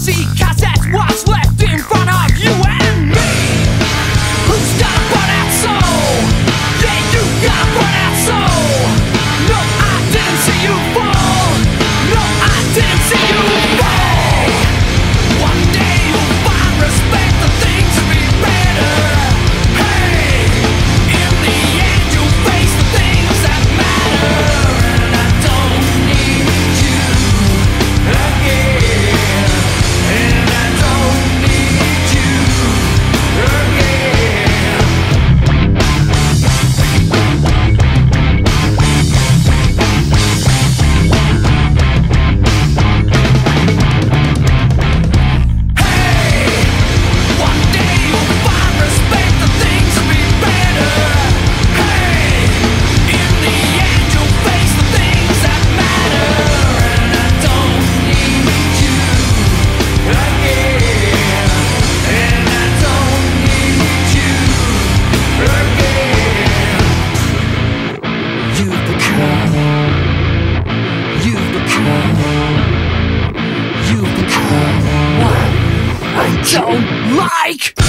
see cassette don't like.